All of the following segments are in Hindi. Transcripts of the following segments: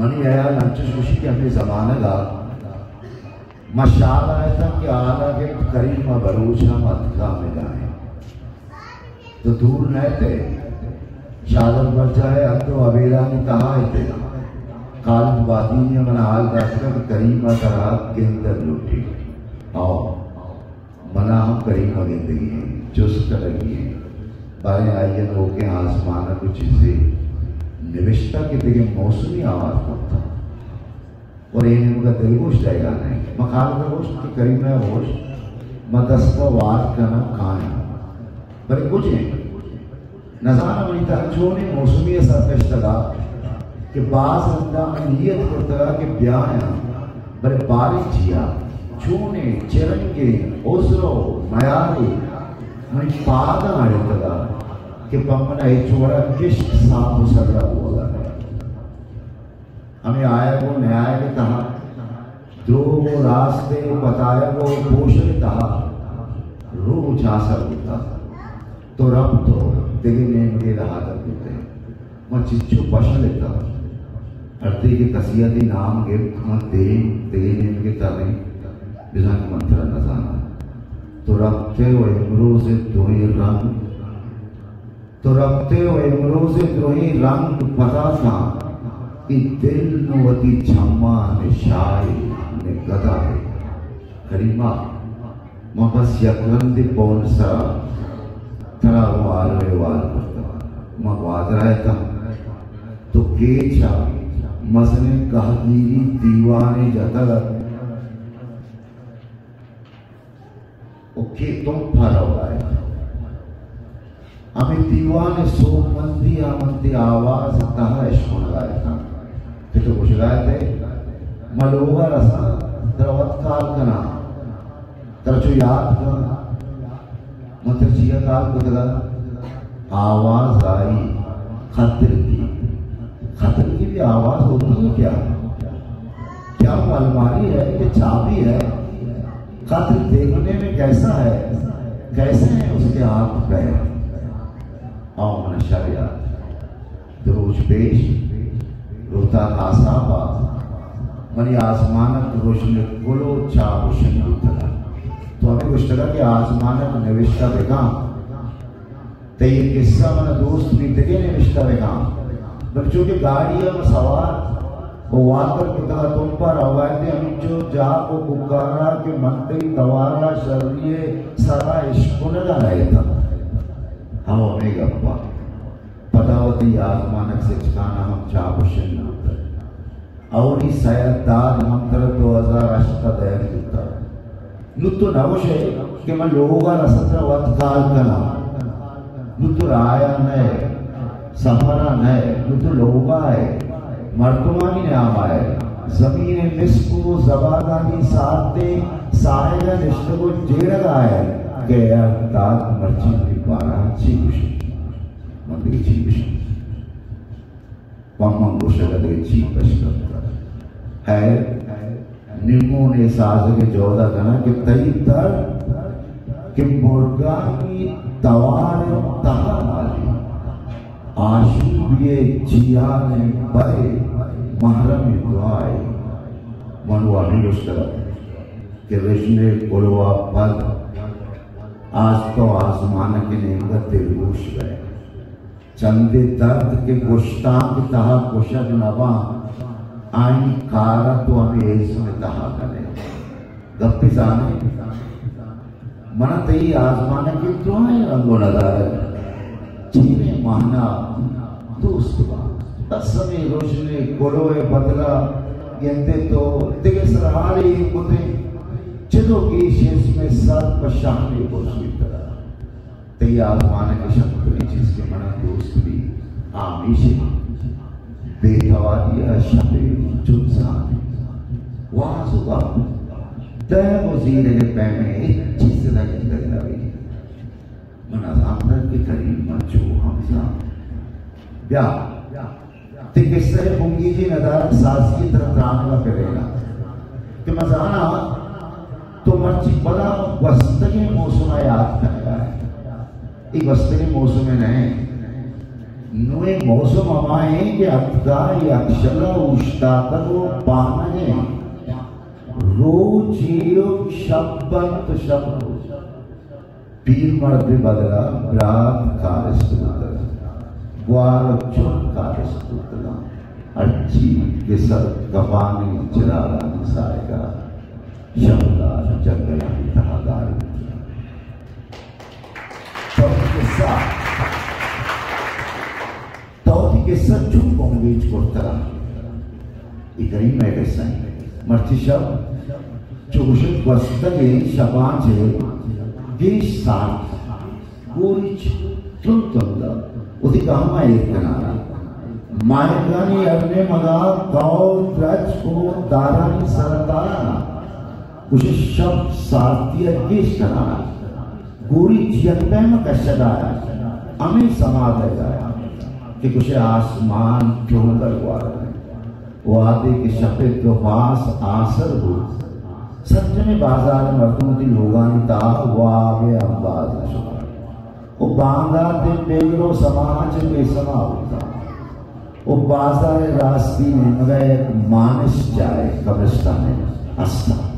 के अपने जमाने का मशाल आया था कि आला के करीम बरूच हम अदका में जाए। तो दूर न थे। शादर पर जाए, अब तो अबेला ने कहा थे काल वादी ने मना हाल दसका कि करीम तरह के अंदर लूटी। आओ, मना हम करीम ज़िंदगी है, चुस्त लगी है। बारे आइए होके आसमान कुछ चीज़ें दिगे मौसमी आवाज़ करता और ये उनका दिलगोश जाएगा नहीं। का गोश्त की करीब है वार का नाम खाए बड़े कुछ है। नज़ारा बड़ी तरह जो ने मौसमी असर पेश लगा कि बाज बंदा में नियत करता कि ब्याह है। बड़े बारिश जिया चिरंगे, ओसरो, मयारी मनी पाद आड़े तगा। कि पम्मन है चोरा किश साफ़ मुसल्ला हुआ हमें आया वो न्याय के कहा, जो वो रास्ते बताया वो पोषण कहा रू झासर होता तो रब तो दिगे ने मुझे रहा कर देते मैं चिच्चू पशा लेता। अर्थे के कसियती नाम के मैं दे दिगे ने मुझे तरने बिना मंत्र न जाना। तो रखते वो इमरो से दोही रंग तो रखते वो इमरो से दोही रंग पता था कि दिल नवती छम्मा ने शाय ने गदा है। करीमा मबस यकरंदी पौन सा, तरा वाल वे वाल करता। मगवाद रहता तो केचा, मसने कहदीरी दीवाने जतगत ओके है आवाज़ कहा सुन रहा था तो कुछ गाए थे मलोगा रसा द्रवत काल कना तरचो याद कर मंत्र जिया काल बदला आवाज़ आई खतर की खतर की भी आवाज़ होती है क्या? क्या वो अलमारी है? ये चाबी है। कत्ल देखने में कैसा है? कैसे है उसके हाथ पैर? आओ मन शरियात दरोज पेश, रोता आसाबा मनी आसमानक रोशनी गुलो चाप शंकुतला तो हमें कुछ लगा कि आसमानक निविष्टा बेगाम। ते ये किस्सा मन दोस्त भी दिगे निविष्टा बेगाम। बच्चों की गाड़ी में सवार, वो वाकर के कहा तुम पर अवैध हम जो जा को पुकारा के मन मंत्री दवारा शरीय सदा इश्कुन रहे था। आओ मेघप्पा ಪದಾವತಿ ಆತ್ಮಾನಕ್ಕೆ ಶಿಕ್ಷಣ ಹಮ್ ಚಾಪುಷನ್ ನಂತರ ಅವ್ರ ಈ ಸಯದ್ದಾದ ನಂತರ ದೋ ಹಜಾರ್ ಅಷ್ಟ ದಯವಿರ್ತಾರೆ ನುತ್ತು ನವಶೆ ಕೆಮ ಲೋಗರ ಸತ್ರ ವತ್ಕಾಲ ಕಲ ನುತ್ತು ರಾಯ ನಯ सफरा नए नुतु लोगा है मर्तमानी नाम आए ज़मीन मिस्कु जबादानी साते सायगा निष्ठगो जेड़गा है गया मर्ची की पारा चीकुश मंदिर चीकुश वम्मा गोशगदे चीकुश है निम्मो ने साज के जोदा कना कि तई तर कि मुर्गानी तवार तहा वाली आशुबिये जिया ने बरे महरम दुआए। मनुआ निरुष्कर कि रिश्ने गुलवा पल आज तो आसमान के नेमत दिलगोश गए चंदे दर्द के गुस्ताख तहा कुशक नवा। आई कार तो अभी इसमें तहा करे गप्पी साने मन तई आसमान के तो है रंगो नज़र चीने माना दोस्त बात तस्मे रोशने, गोलोए बदला। गिनते तो दिगस रहाले कुते की शेष में सर पशाने को तरह तई आसमान के शक्ति जिसके मन दोस्त भी Amish बेहवादिया Shabe जुजान Wasuka Temo zile le peme Cisse da che da la vita Manasandra che karim macho hamsa Ya ते किस तरह होंगी जी नदारत साज की तरफ़ राम का करेगा। कि मजाना तो मर्ची बड़ा वस्त के। मौसम याद करेगा एक वस्त के मौसम हमारे कि अतगा या अक्षला उष्टा वो पाने रोजियो शब्द शब्द। पीर मर्द बदला ब्रात कारस्तुतर ग्वाल चुन कारस्तुतला अच्छी किसर कपानी चलाला निसाएगा शब्दा जंगला तहादार तो किस्सा Tauti che s'aggiungo un vich porterà. I carini mai che sai. Martisha, Chushat Vastage Shabaje, Gish Sat, Gurich, Tuntunda, Udikama Ekana. मायगानी अपने मगा गौ ब्रज को दारानी सरदाराना शब्द सार्थी गेश कराना गुरी जियत में कशदाया अमी समाधेगा कि कुछ आसमान क्यों लगवा रहे वादे के शपे तो पास आसर हो। सत्य में बाज़ार मर्दों की लोगानिता वावे अंबाज नशा वो बांधा दिन बेगरो समाज में समा होता वो बाज़ार रास्ती में मगर एक मानिस जाए कब्रिस्तान में अस्ता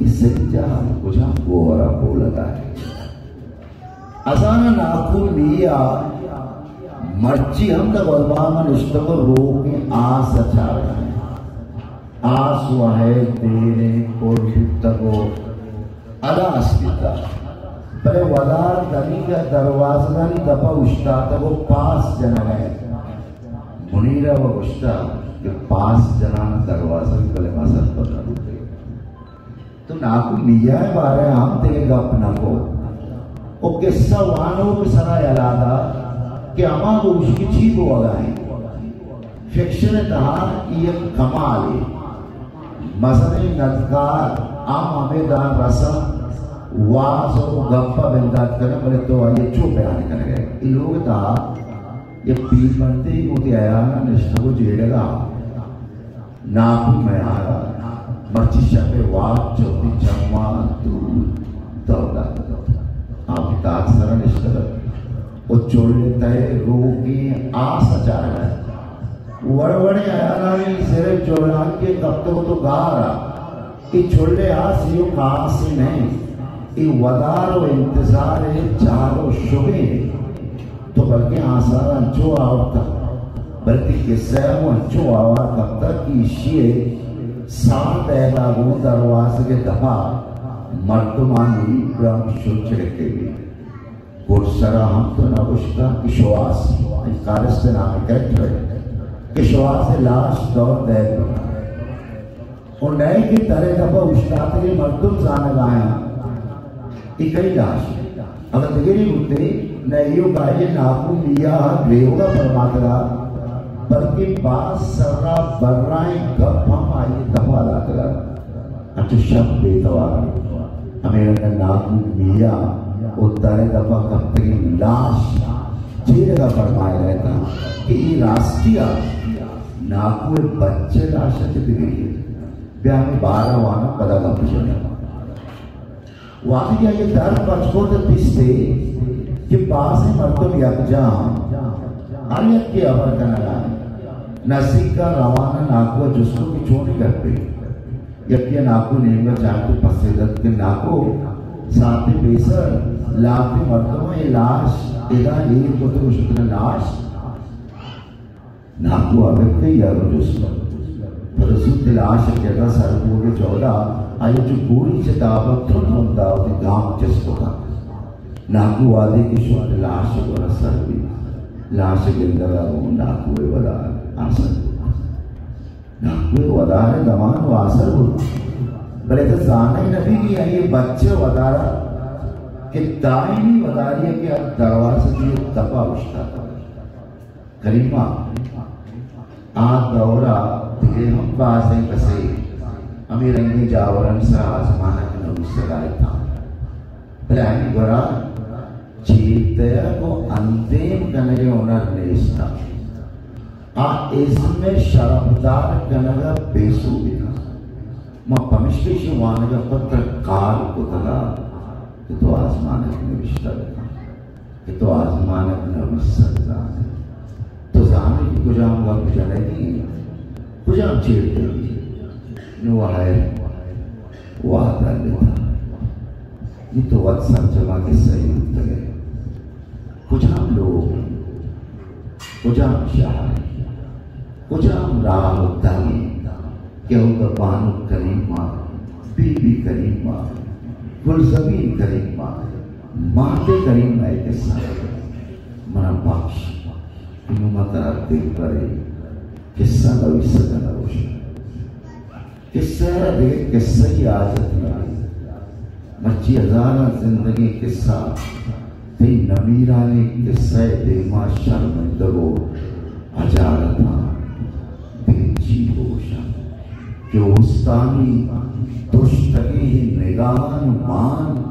सिंह मन सिंह इसे जा कुजा गोरा बोलता है। असाना नाकुल लिया मर्ची हम तक वर्बामन इष्टक रोके, आस अचार आस है तेरे को तको अदा अस्मिता। पर वदार दनी का दरवाज़ा नहीं, दफ़ा उष्टा तको पास जना है। मुनीरा व उष्टा के पास जना दरवाज़ा की कले मसद पता तो नाकु लिया है, बारे हम तेरे गप ना को ओ किस्सा वानो के सरा यलादा कि अमा को उसकी चीप वगाए फिक्शन तहा ये कमाल मसले नदकार आम अमेदान रसम, वास और गप्पा बिंदात करने बोले तो ये चो बयान कर गए। इन लोग था ये पीर बनते ही मुझे आया ना निष्ठा को जेड़ेगा। नाकू में आया। मर्ची तू सरा निष्ठा वो चोळता है रोगी आस अचार वड़वड़े आयानावी सिरे के कप्तो तो गारा कि छोड़े आस यो खास ही नहीं कि वदारो इंतज़ार है चारो शुभे तो बल्कि आसारा जो आवता बल्कि किस्से जो आवा कब तक कि साथ वो दरवाजे के दफ़ा मर्दमानी ब्रह्म शुचरे के लिए। Kursaram Navushka Kishwas, Kariste नाम कैरेक्टर किशवास से लाश दौर दे। और नए की तरह दफ़ा उस्ताद के मर्दुम जाने गाया इकई लाश। अगर तगिरी होते नयो गाये नाकू लिया रेवगा परमात्रा बल्कि बास सर्रा बर्राए गप हम आई दफ़ा लाकरा अच्छा शब्द बेतवार हमें नाकू लिया उतारे दफ़ा कंपनी लाश। चीरगा फरमाया रहता कि ये राष्ट्रीय नाकुए बच्चे लाश दिगरी ब्याह में बारह वाना पदा का पुछना वाकई ये दर पचको तो पिसते कि पास है मर्तम यकजा। आयत के अमर करना का रवाना नाकुआ जिसको की छोटी करते यकिया नाकू नेंगा चाहते पसेदत के नाको साथ ही बेसर लाते मर्तबा ये लाश इदा एक कुतुब शुक्र लाश नाकू कई यारो जो परसुत लाश जगह सर चौदह ayo guri cetaba tuntun dao di gam ceskoda naku wadi ki shwat lash gora sarvi lash gendara mo naku e wada asar naku e ये दमान वासर भले तो जाना ही नबी ये बच्चे वदारा कि दाइनी वदारिया के अब दरवाजे की दबा उठता करीमा आ दौरा धीरे हम पास है। कसे हमें रंगे जावरन सा आसमाना के नबी से लाए था भले हमें चीते को अंतिम कने के ओनर ने शरमदार कनगा बेसु बिना म पमिश्रेश वानग पत्र काल कुतला कि तो आसमानक में विश्ता कि तो आसमानक में विश्ता तो जाने की कुजाम वा कुजानेगी कुजाम चीरते nuwahay wada लेता ये तो वत्सल जमा के सही है कुछ हम लोग हम शाह हम राम उद्दामी क्यों का बानु करीमा बीबी करीमा गुलजमीन करीमा माते करीमा एक साथ। मना बख्श इनु मत दिल करे किस्सा नविस्सा का नवश किस्सा देख किस्सा की आदत नहीं मच्छी हजारा ज़िंदगी किस्सा ते नमीरा ने किस्सा देमा शर्मिंदगो अजारता बेची होशा कि उस्तानी दुष्टगी निगान मान